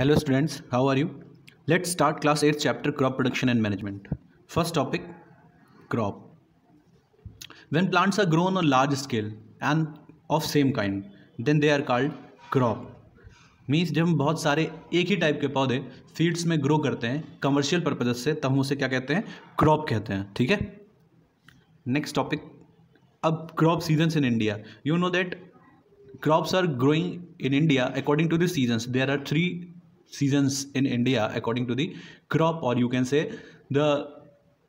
Hello students how are you let start class at chapter crop production and management first topic crop when plants are grown on large scale and of same kind then they are called crop means जब हम बहुत सारे एक ही type के पौधे fields में grow करते हैं कमर्शियल पर्पजेस से, तब हम उसे क्या कहते हैं? क्रॉप कहते हैं, ठीक है? नेक्स्ट टॉपिक अब crop seasons in India you know that crops are growing in India according to the seasons there are three seasons in India according to the crop, or you can say the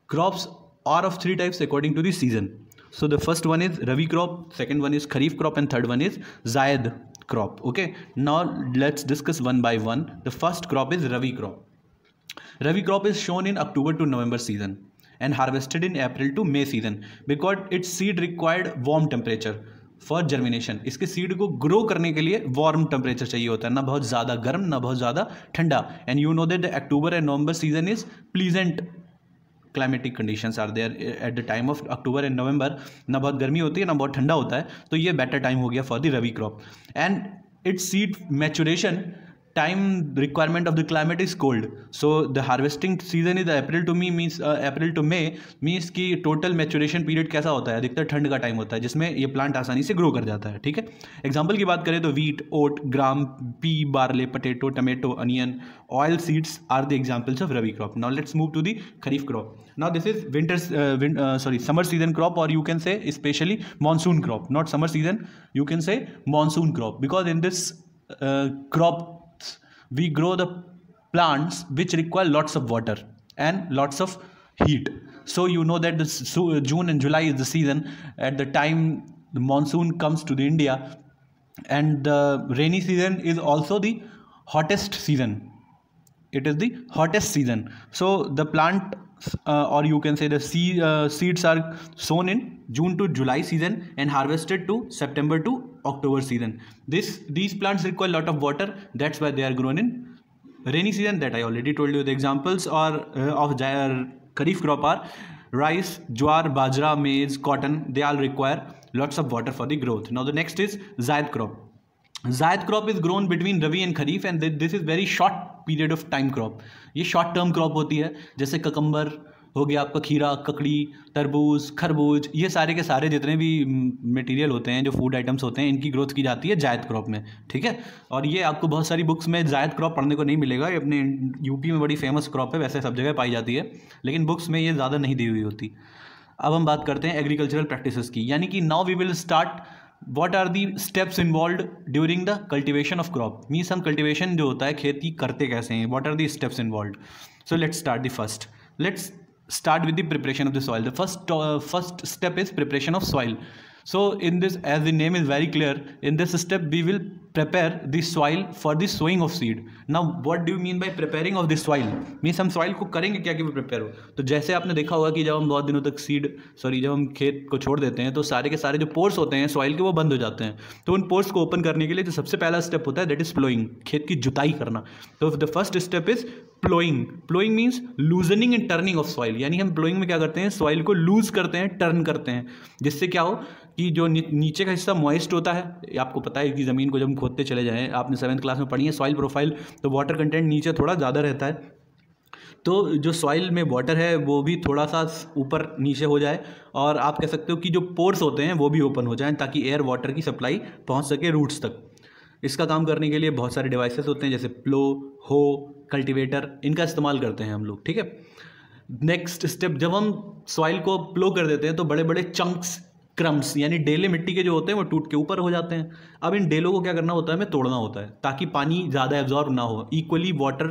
crops are of three types according to the season. So the first one is Ravi crop, second one is Kharif crop, and third one is Zayed crop. Okay, now let's discuss one by one. The first crop is Ravi crop. Ravi crop is shown in October to November season and harvested in April to May season because its seed required warm temperature. For germination इसके seed को grow करने के लिए warm temperature चाहिए होता है। ना बहुत ज़्यादा गर्म, ना बहुत ज़्यादा ठंडा। And you know that the October and November season is pleasant climatic conditions are there at the time of October and November ना बहुत गर्मी होती है, ना बहुत ठंडा होता है। तो ये बेटर टाइम हो गया for the rabi crop and it's seed maturation time requirement of the climate is cold so the harvesting season is to me means uh, april to may means कि टोटल मैचुरेशन पीरियड कैसा होता है अधिकतर ठंड का time होता है जिसमें ये प्लांट आसानी से ग्रो कर जाता है ठीक है एग्ज़ाम्पल की बात करें तो wheat oat gram pea barley potato tomato onion oil seeds are the examples of rabi crop now let's move to the kharif crop now this is winter uh, win, uh, sorry summer season crop or you can say especially monsoon crop not summer season you can say monsoon crop because we grow the plants which require lots of water and lots of heat. So you know that this so uh, june and july is the season. At the time the monsoon comes to the india and the rainy season is also the hottest season. It is the hottest season. So the plant uh, or you can say the seed, uh, seeds are sown in June to July season and harvested to September to October season. This These plants require a lot of water. That's why they are grown in rainy season that I already told you. The examples are uh, of uh, Kharif crop are rice, jowar, bajra, maize, cotton. They all require lots of water for the growth. Now the next is Zaid crop. Zaid crop is grown between Ravi and Kharif and this is very short period of time crop. ये short term crop होती है, जैसे cucumber हो गया आपका खीरा, ककड़ी, तरबूज, खरबूज, ये सारे के सारे जितने भी मटेरियल होते हैं, जो फ़ूड आइटम्स होते हैं, इनकी ग्रोथ की जाती है जायद क्रॉप में, ठीक है? और ये आपको बहुत सारी बुक्स में जायद क्रॉप पढ़ने को नहीं मिलेगा, ये अपने यूपी में बड़ी फ़ेमस क्रॉप है, वैसे सब जगह पाई जाती है, लेकिन बुक्स में ये ज़्यादा नहीं दी हुई होती। अब हम बात करते हैं एग्रीकल्चरल प्रैक्टिस की, यानी कि now we will start what are the steps involve during the cultivation of crop means हम कल्टिवेशन जो होता है, खेती करते कैसे हैं? What are the steps involve so let's start the first let's start with the preparation of the soil the first first step is preparation of soil. So, in this, as the name is very clear, in this step, we will prepare the soil for the sowing of seed. Now, what do you mean by preparing of the soil? Means हम soil को करेंगे क्या कि वो prepare हो? तो जैसे आपने देखा होगा कि जब हम बहुत दिनों तक सीड सॉरी जब हम खेत को छोड़ देते हैं तो सारे के सारे जो पोर्स होते हैं सॉइल के वो बंद हो जाते हैं। तो उन पोर्स को ओपन करने के लिए जो सबसे पहला स्टेप होता है दैट इज़ प्लोइंग खेत की जुताई करना। तो the first step is ploughing ploughing means loosening and turning of soil यानी हम प्लोइंग में क्या करते हैं? सॉइल को लूज करते हैं टर्न करते हैं। जिससे क्या हो कि जो नीचे का हिस्सा मॉइस्ट होता है आपको पता है कि ज़मीन को जब हम खोदते चले जाएँ, आपने सेवन्थ क्लास में पढ़ी है सॉइल प्रोफ़ाइल तो वाटर कंटेंट नीचे थोड़ा ज़्यादा रहता है। तो जो सॉइल में वाटर है, वो भी थोड़ा सा ऊपर नीचे हो जाए और आप कह सकते हो कि जो पोर्स होते हैं, वो भी ओपन हो जाएँ, ताकि एयर वाटर की सप्लाई पहुँच सके रूट्स तक। इसका काम करने के लिए बहुत सारे डिवाइसेस होते हैं, जैसे प्लो हो कल्टीवेटर इनका इस्तेमाल करते हैं हम लोग, ठीक है? नेक्स्ट स्टेप जब हम सॉइल को प्लो कर देते हैं तो बड़े बड़े चंक्स क्रम्स यानी डेले मिट्टी के जो होते हैं, वो टूट के ऊपर हो जाते हैं। अब इन डेलों को क्या करना होता है, हमें तोड़ना होता है, ताकि पानी ज़्यादा एब्जॉर्ब ना हो। Equally water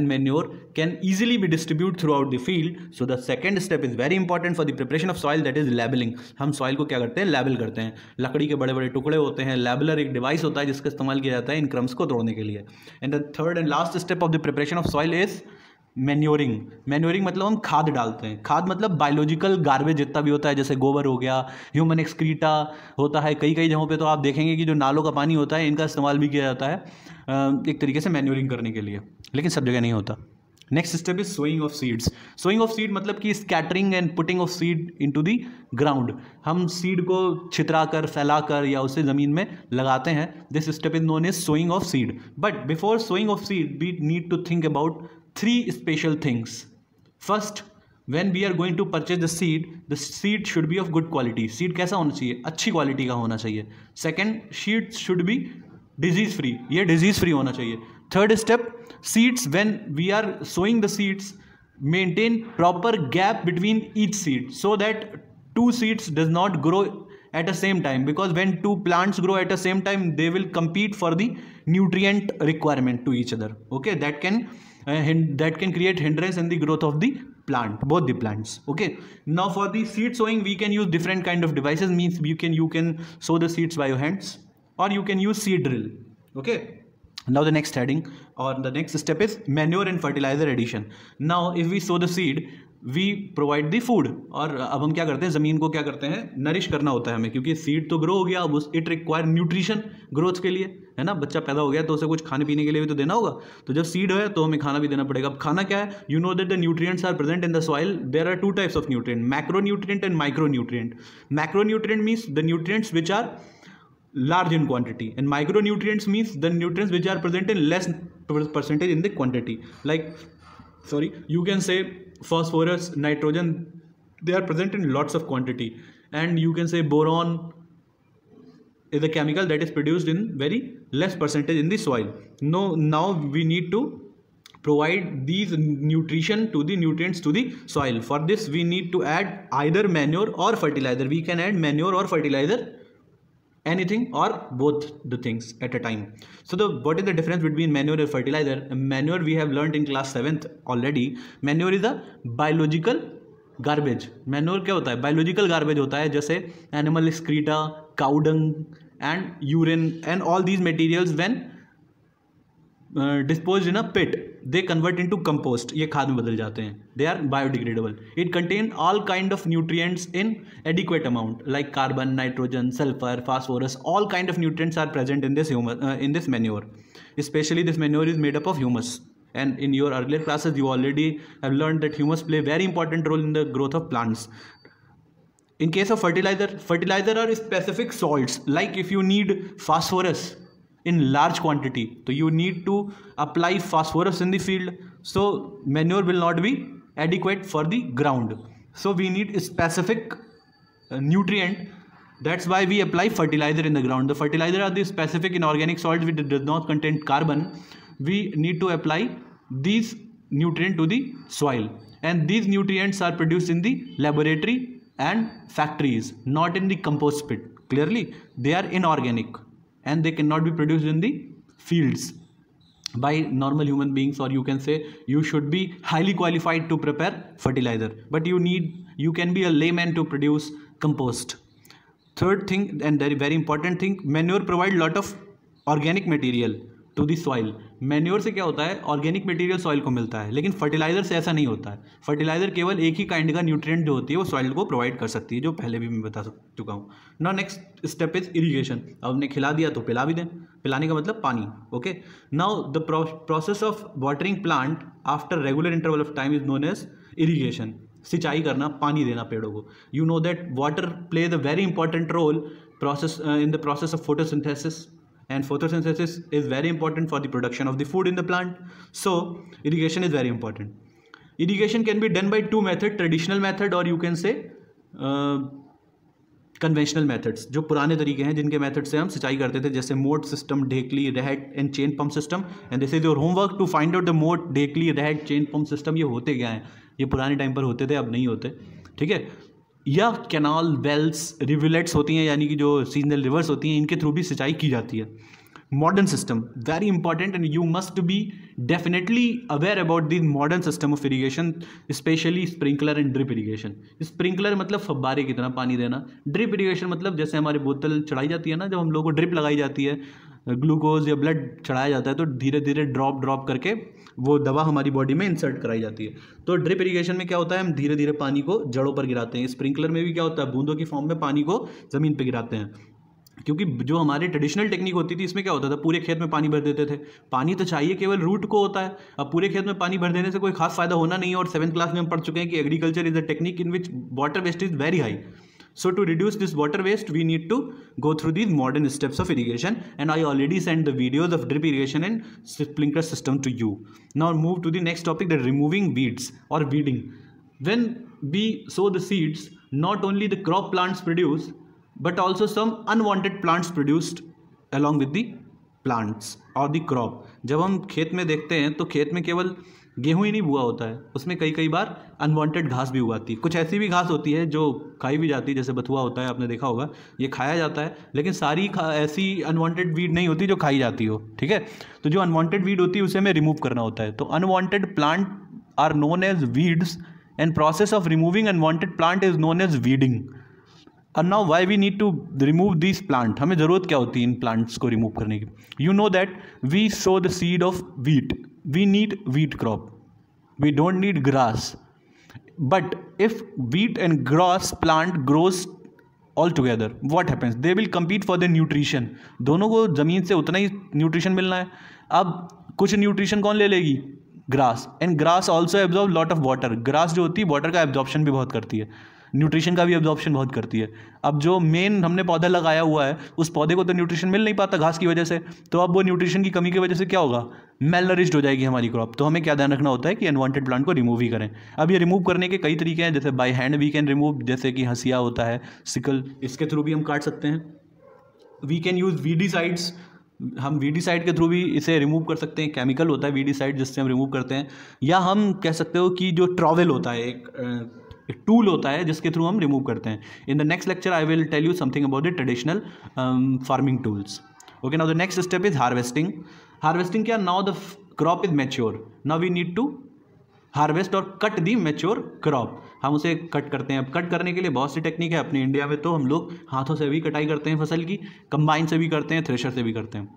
manure can easily be distribute throughout the field so the second step is very important for the preparation of soil that is levelling हम सॉइल को क्या करते हैं? लेबल करते हैं. लकड़ी के बड़े बड़े टुकड़े होते हैं. लेबलर एक डिवाइस होता है जिसका इस्तेमाल किया जाता है इन क्रम्स को तोड़ने के लिए. And the third and last step of the preparation of soil is manuring manuring मतलब हम खाद डालते हैं। खाद मतलब बायोलॉजिकल गार्बेज जितना भी होता है, जैसे गोबर हो गया ह्यूमन एक्सक्रीटा होता है कई कई जगहों पे तो आप देखेंगे कि जो नालों का पानी होता है, इनका इस्तेमाल भी किया जाता है एक तरीके से मैन्योरिंग करने के लिए। लेकिन सब जगह नहीं होता। Next step is sowing of seeds sowing of seed मतलब कि scattering and putting of seed into the ground हम सीड को छितरा कर फैला कर या उसे ज़मीन में लगाते हैं। This step is known is sowing of seed but before sowing of seed we need to think about three special things first when we are going to purchase the seed the seed should be of good quality seed कैसा होना चाहिए अच्छी quality का होना चाहिए second seed should be disease free ये disease free होना चाहिए third step seeds when we are sowing the seeds maintain proper gap between each seed so that two seeds does not grow at the same time because when two plants grow at the same time they will compete for the nutrient requirement to each other okay that can uh, that can create hindrance in the growth of the plant both the plants okay now for the seed sowing we can use different kind of device means you can you can sow the seeds by your hands और you can use seed drill okay now the next heading और the next step is manure and fertiliser addition now if we sow the seed we provide the food और अब हम क्या करते हैं? ज़मीन को क्या करते हैं? नरिश करना होता है हमें, क्योंकि सीड तो ग्रो हो गया, अब उस इट रिक्वायर न्यूट्रिशन ग्रोथ के लिए। है ना? बच्चा पैदा हो गया तो उसे कुछ खाने पीने के लिए भी तो देना होगा। तो जब सीड है तो हमें खाना भी देना पड़ेगा। अब खाना क्या है? You know that the nutrients are present in the soil there are two types of nutrient micro nutrient and micro nutrient micro nutrient means the nutrients which are large in quantity and micro nutrients means the nutrients which are present in less percentage in the quantity like sorry you can say phosphorus nitrogen they are present in lots of quantity and you can say boron is a chemical that is produced in very less percentage in the soil no now we need to provide these nutrition to the nutrients to the soil for this we need to add either manure or fertilizer we can add manure or fertilizer anything or both the things at a time so the what is the difference between manure and fertilizer manure we have learned in class 7th already manure is a biological garbage manure क्या होता है biological garbage होता है जैसे animal स्क्रीटा cow dung and urine and all these materials when dispose in a pit they convert into compost ये खाद में बदल जाते हैं they are biodegradable it contain all kind of nutrients in adequate amount like carbon nitrogen sulphur phosphorus all kind of nutrients are present in this in this manure especially this manure is made up of humus and in your earlier classes you already have learned that humus play a very important role in the growth of plants in case of fertilizer fertilizer are specific salts. Like if you need phosphorus in large quantity so you need to apply phosphorus in the field. So manure will not be adequate for the ground. So we need a specific uh, nutrient. That's why we apply fertilizer in the ground. The fertilizer are the specific inorganic salts which does not contain carbon. We need to apply these nutrient to the soil. And these nutrients are produced in the laboratory and factories not in the compost pit. Clearly they are inorganic and they cannot be produced in the fields. By normal human beings or you can say you should be highly qualified to prepare fertilizer. But you need you can be a layman to produce compost. Third thing and very very important thing manure provide lot of organic material to the soil manure से क्या होता है? Organic material soil को मिलता है। लेकिन fertiliser से ऐसा नहीं होता है। फर्टिलाइज़र केवल एक ही काइंड का न्यूट्रिएंट जो होती है, वो सॉइल को प्रोवाइड कर सकती है, जो पहले भी मैं बता चुका हूँ। ना नेक्स्ट स्टेप इज़ इरीगेशन अब हमने खिला दिया तो पिला भी दें। पिलाने का मतलब पानी okay now the process of watering plant after regular interval of time is known as irrigation सिंचाई करना, पानी देना पेड़ों को। You know that water play the very important role process in the process of photosynthesis and photosynthesis is very important for the production of the food in the plant so irrigation is very important irrigation can be done by two methods traditional method or you can say conventional methods जो पुराने तरीके हैं जिनके method से हम सिंचाई करते थे जैसे moat system dhekli red and chain pump system and this is your homework to find out the moat dhekli red chain pump system ये होते क्या हैं ये पुराने टाइम पर होते थे अब नहीं होते ठीक है या कैनाल वेल्स रिविलेट्स होती हैं, यानी कि जो सीजनल रिवर्स होती हैं, इनके थ्रू भी सिंचाई की जाती है। Modern system very important and you must be definitely aware about the modern system of irrigation specially sprinkler and drip irrigation sprinkler मतलब फब्बारे की तरह पानी देना। ड्रिप इरीगेशन मतलब जैसे हमारी बोतल चढ़ाई जाती है ना, जब हम लोगों को ड्रिप लगाई जाती है ग्लूकोज या ब्लड चढ़ाया जाता है तो धीरे धीरे ड्रॉप ड्रॉप करके वो दवा हमारी बॉडी में इंसर्ट कराई जाती है। तो ड्रिप इरीगेशन में क्या होता है? हम धीरे धीरे पानी को जड़ों पर गिराते हैं। स्प्रिंकलर में भी क्या होता है? बूंदों की फॉर्म में पानी को ज़मीन पर गिराते हैं। क्योंकि जो हमारे ट्रेडिशनल टेक्निक होती थी, इसमें क्या होता था? पूरे खेत में पानी भर देते थे। पानी तो चाहिए, केवल रूट को होता है। अब पूरे खेत में पानी भर देने से कोई खास फ़ायदा होना नहीं है और सेवन्थ क्लास में हम पढ़ चुके हैं कि agriculture is a technique in which water waste is very high So to reduce this water waste, we need to go through these modern steps of irrigation and I already sent the videos of drip irrigation and sprinkler system to you. Now move to the next topic that removing weeds or weeding. When we sow the seeds, not only the crop plants produce, but also some unwanted plants produced along with the plants or the crop. जब हम खेत में देखते हैं तो खेत में केवल गेहूँ ही नहीं बुआ होता है। उसमें कई कई बार अनवांटेड घास भी उगाती है। कुछ ऐसी भी घास होती है जो खाई भी जाती है, जैसे बथुआ होता है, आपने देखा होगा, ये खाया जाता है, लेकिन सारी ऐसी अनवांटेड वीड नहीं होती जो खाई जाती हो, ठीक है? तो जो अनवांटेड वीड होती है, उसे हमें रिमूव करना होता है। तो unwanted plant are known as weeds and process of removing unwanted plant is known as weeding और now why we need to remove this plant हमें ज़रूरत क्या होती है इन प्लांट्स को रिमूव करने की? You know that we sow the seed of wheat we need wheat crop we don't need grass but if wheat and grass plant grows all together what happens they will compete for the nutrition दोनों को ज़मीन से उतना ही nutrition मिलना है। अब कुछ nutrition कौन ले लेगी? Grass and grass also absorb lot of water grass जो होती है वाटर का एब्जॉर्प्शन भी बहुत करती है। न्यूट्रिशन का भी एब्जॉर्प्शन बहुत करती है। अब जो मेन हमने पौधा लगाया हुआ है, उस पौधे को तो न्यूट्रिशन मिल नहीं पाता घास की वजह से। तो अब वो न्यूट्रिशन की कमी की वजह से क्या होगा? मेलनरिस्ड हो जाएगी हमारी क्रॉप तो हमें क्या ध्यान रखना होता है कि अनवांटेड प्लांट को रिमूव ही करें। अब ये रिमूव करने के कई तरीके हैं, जैसे by hand we can remove जैसे कि हंसिया होता है सिकल इसके थ्रू भी हम काट सकते हैं। We can use weedicides हम वीडी साइड के थ्रू भी इसे रिमूव कर सकते हैं। केमिकल होता है वी साइड जिससे हम रिमूव करते हैं। या हम कह सकते हो कि जो ट्रॉवल होता है, एक टूल होता है जिसके थ्रू हम रिमूव करते हैं। In the next lecture I will tell you something about the traditional farming tools okay now the next step is harvesting harvesting क्या? Now the crop is mature now we need to harvest और cut the mature crop हम उसे cut करते हैं। अब cut करने के लिए बहुत सी टेक्निक है अपने इंडिया में तो हम लोग हाथों से भी कटाई करते हैं फ़सल की कंबाइन से भी करते हैं थ्रेशर से भी करते हैं।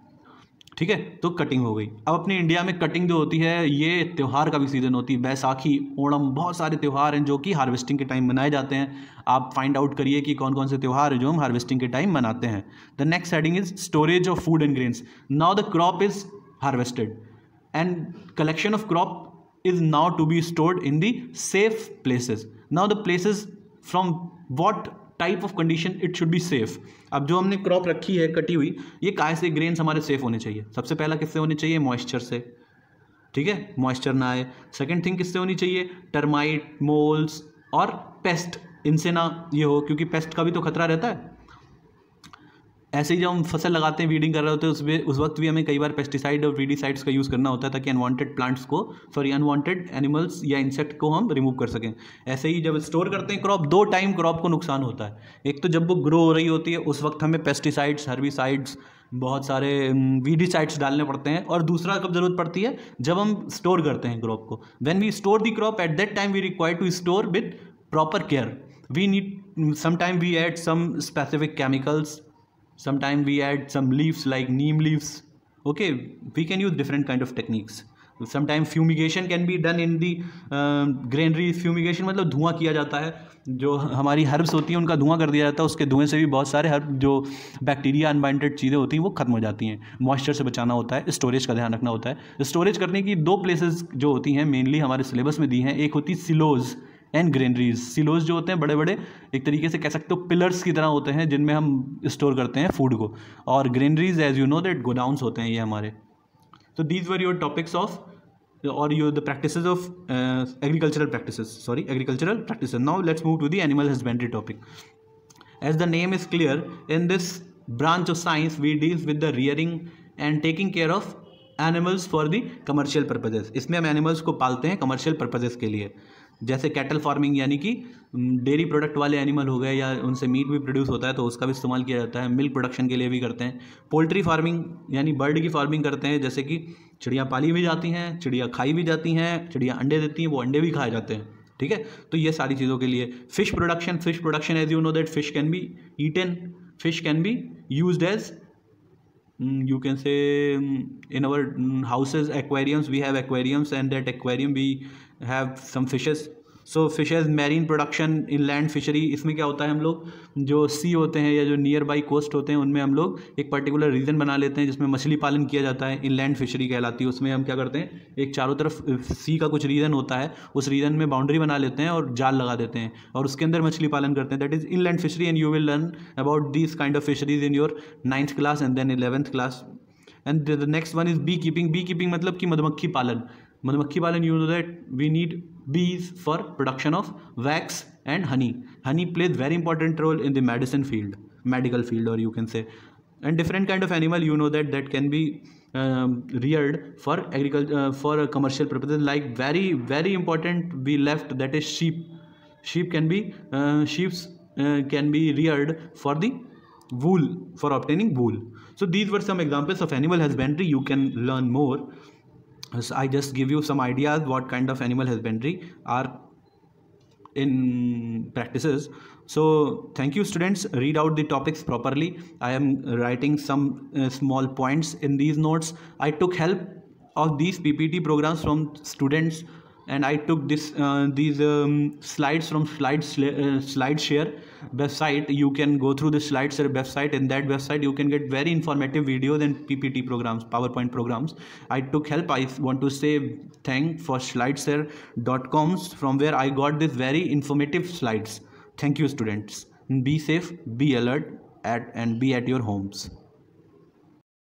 ठीक है? तो कटिंग हो गई। अब अपने इंडिया में कटिंग जो होती है, ये त्यौहार का भी सीज़न होती है। बैसाखी, ओणम, बहुत सारे त्यौहार हैं जो कि हार्वेस्टिंग के टाइम मनाए जाते हैं। आप फाइंड आउट करिए कि कौन कौन से त्यौहार हैं जो हम हार्वेस्टिंग के टाइम मनाते हैं। The next heading is storage of food and grains now the crop is harvested and collection of crop is now to be stored in the safe places now the places from what type of condition it should be safe अब जो हमने crop रखी है, कटी हुई, ये काय से ग्रेन्स हमारे सेफ़ होने चाहिए? सबसे पहला किससे होने चाहिए? मॉइस्चर से। ठीक है? मॉइस्चर ना आए। सेकेंड थिंग किससे होनी चाहिए? टर्माइट मोल्स और पेस्ट इनसे ना ये हो, क्योंकि पेस्ट का भी तो खतरा रहता है। ऐसे ही जब हम फ़सल लगाते हैं वीडिंग कर रहे होते हैं, उसमें, उस वक्त भी हमें कई बार पेस्टिसाइड और वीडीसाइड्स का यूज़ करना होता है ताकि अनवांटेड प्लांट्स को सॉरी अनवांटेड एनिमल्स या इंसेक्ट को हम रिमूव कर सकें। ऐसे ही जब स्टोर करते हैं क्रॉप दो टाइम क्रॉप को नुकसान होता है। एक तो जब वो ग्रो हो रही होती है, उस वक्त हमें पेस्टिसाइड्स हर्बिसाइड्स बहुत सारे वीडीसाइड्स डालने पड़ते हैं और दूसरा कब ज़रूरत पड़ती है? जब हम स्टोर करते हैं क्रॉप को। When we store the crop at that time we require to store with proper care we need sometime we add some specific chemicals sometime we add some leaves, like neem leaves. Okay, we can use different kind of techniques. Sometime fumigation can be done in the granary fumigation मतलब धुआँ किया जाता है। जो हमारी herbs होती हैं, उनका धुआँ कर दिया जाता है, उसके धुएँ से भी बहुत सारे हर्ब जो बैक्टीरिया अनबाइंडेड चीज़ें होती हैं, वो खत्म हो जाती हैं। मॉइस्चर से बचाना होता है स्टोरेज का ध्यान रखना होता है। स्टोरेज करने की दो प्लेसेस जो होती हैं मेनली हमारे सिलेबस में दी हैं। एक होती सिलोज़ एंड ग्रेनरीज सिलोज जो होते हैं बड़े बड़े एक तरीके से कह सकते हो पिलर्स की तरह होते हैं, जिनमें हम स्टोर करते हैं फ़ूड को। और granaries as you know that godowns होते हैं ये हमारे। तो these were your topics of और your the practice of agricultural practice sorry agricultural practice now let's move to the animal husbandry topic as the name is clear in this branch of science we deals with the rearing and taking care of animals for the commercial purposes इसमें हम animals को पालते हैं commercial purposes के लिए। जैसे cattle farming यानी कि डेयरी प्रोडक्ट वाले एनिमल हो गए या उनसे मीट भी प्रोड्यूस होता है तो उसका भी इस्तेमाल किया जाता है। मिल्क प्रोडक्शन के लिए भी करते हैं। पोल्ट्री फ़ार्मिंग यानी बर्ड की फ़ार्मिंग करते हैं, जैसे कि चिड़िया पाली भी जाती हैं, चिड़िया खाई भी जाती हैं, चिड़िया अंडे देती हैं, वो अंडे भी खाए जाते हैं। ठीक है? तो ये सारी चीज़ों के लिए। Fish production fish production as you know that fish can be eaten fish can be use as you can say in our houses, aquariums, we have aquariums and that aquarium we have some fishes. So fishes marine production inland fishery इसमें क्या होता है हम लोग? जो sea होते हैं या जो नियर बाई कोस्ट होते हैं, उनमें हम लोग एक पर्टिकुलर रीजन बना लेते हैं, जिसमें मछली पालन किया जाता है इनलैंड फिशरी कहलाती है। उसमें हम क्या करते हैं? एक चारों तरफ़ सी का कुछ रीजन होता है, उस रीजन में बाउंड्री बना लेते हैं और जाल लगा देते हैं और उसके अंदर मछली पालन करते हैं। That is inland fishery and you will learn about this kind of fisheries in your ninth class and then eleventh class and the next one is beekeeping beekeeping मतलब कि मधुमक्खी पालन। मधुमक्खी पालन you know that we need bees for production of wax and honey. Honey plays very important role in the medicine field, medical field, or you can say, and different kind of animal. You know that that can be um, reared for agriculture uh, for commercial purposes. Like very very important, we left that is sheep. Sheep can be uh, sheep's uh, can be reared for the wool for obtaining wool. So these were some examples of animal husbandry. You can learn more so i just give you some ideas what kind of animal husbandry are in practices. So thank you students. Read out the topics properly. I am writing some uh, small points in these notes. I took help of these ppt programs from students and I took this uh, these um, slides from slides uh, SlideShare website. You can go through the SlideShare website. In that website, you can get very informative videos and PPT programs, PowerPoint programs. I took help. I want to say thank for SlideShare.com from where I got this very informative slides. Thank you, students. Be safe, be alert, at and be at your homes.